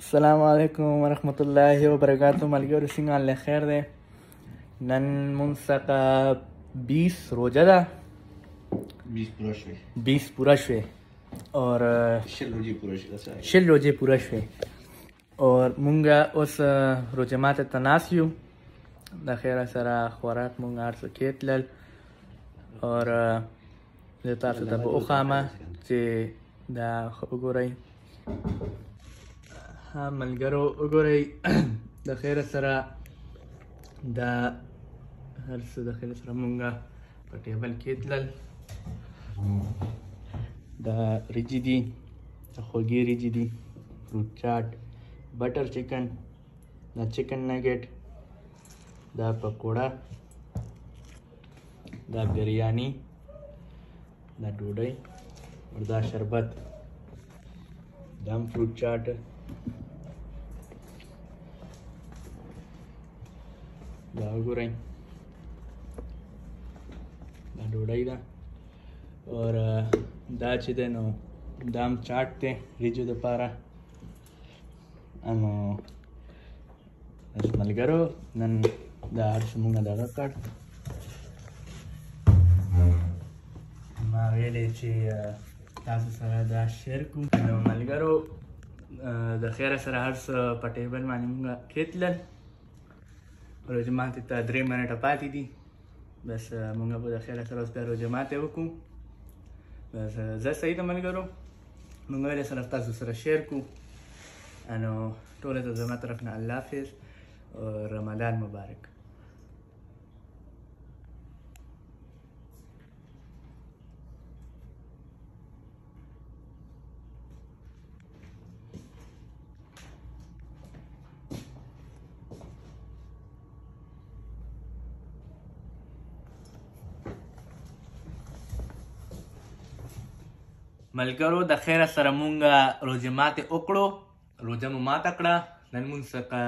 السلام علیکم ورحمت الله وبرکاته ملګرو څنګه حال خیر دی نن مونږ څخه 20 روزه ده 20 پوره شوې 20 پوره شوې اور شل روزې پوره شوې شل روزې پوره شوې اور مونږ اوس روزه ماته تناس یو د خیره سره خوراک مونږ هر څه کېتلل اور زه تاسو ته به وښامه چې دا وګورئ ها ملګرو وګورئ د خیره سره دا هر څه د خیره سره مونږه په ټیبل کې تلل دا ریجی دي د خوږې ریجی دي فروټ چاټ بټر چکن دا چکن نګټ دا پکوړه دا بریانی دا ډوډۍ او دا شربت دا هم فروټ چاټ دا وګورئ دا ډوډۍ ده او دا چې دی نو دا هم چاټ دی وریجو دپاره نو ملګرو نن دا هر څه مونږ دغه کړ ما ویلې چې تاسو سره دا شیر کوم نو ملګرو د خیره سره هر څه په ټیبل باندې مونږ کېتلل روزي ماته ته درې منټه پاتې دي بس موږ به د خیره سره اوس بیا روژه ماتی وکړو بس زه صحیح د ملګرو موږ به سره تاسو سره شیر کړو انو ټول ته زما طرف نه الله حافظ رمضان مبارک ملګرو د خیره سره مونږه روزه ماته وکړو روزه مو ماته کړه نن مونږ څخه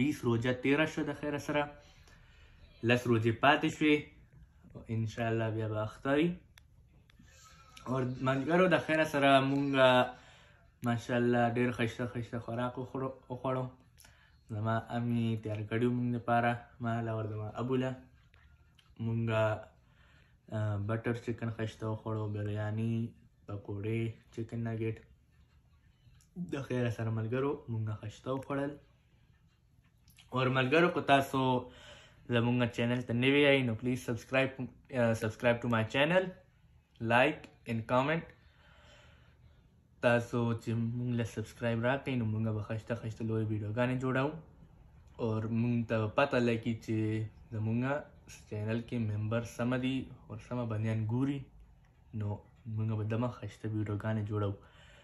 20 روزه تیر شو د خیره سره لس روزه پاتې شوې ان شاء الله بیا به اختري ملګرو د خیره سره مونږ ماشاءالله ډیر خشته خشته خوراک وخوړو زما امی تیار کړی مونږ لپاره ما لا ور زما ابوله مونږ بټر چکن خشته وخوړو بریانی پکوړې چکن ناګټ د خیره سره ملګرو مونږ خشته وخوړل اور ملګرو کو تاسو زمونږ چینل ته نوی یای نو پلیز سبسکرایب سبسکرایب ټو مای چینل لایک ان کامنټ تاسو چې مونږ له سبسکرایب راکړئ نو مونږ به خشته خشته لوی ویډیوګانې جوړو او مونږ ته پته لګي چې زمونږ چینل کې ممبر سم دي او سم بنیان ګوري نو مونږ به دمه خشته ویډیوګانې جوړو